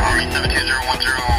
Marine 720101.